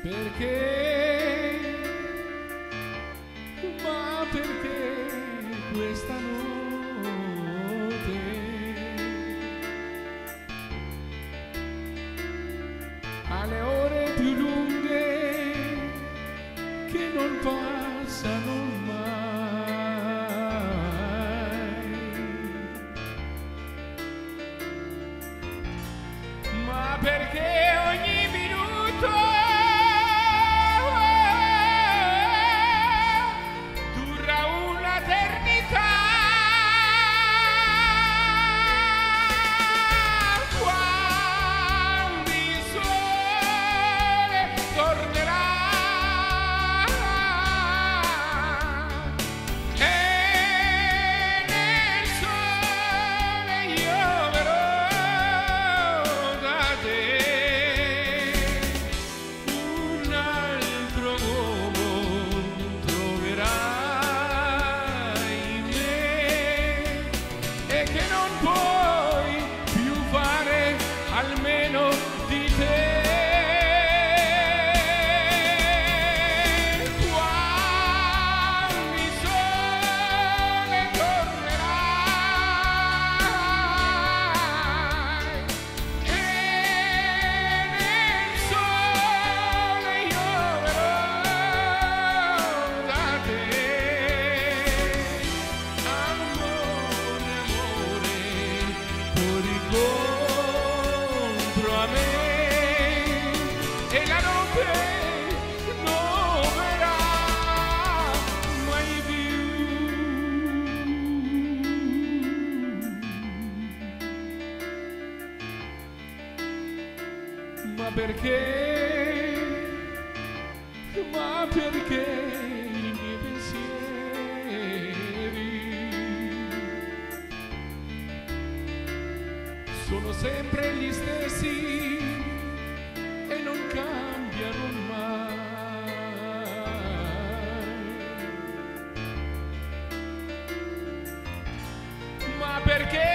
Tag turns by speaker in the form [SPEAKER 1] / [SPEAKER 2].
[SPEAKER 1] Perché? Ma perché questa notte? Alle ore più lunghe che non passano mai. Ma perché contro a me e la notte non verrà mai più. Ma perché? Ma perché sono sempre gli stessi e non cambiano mai. Ma perché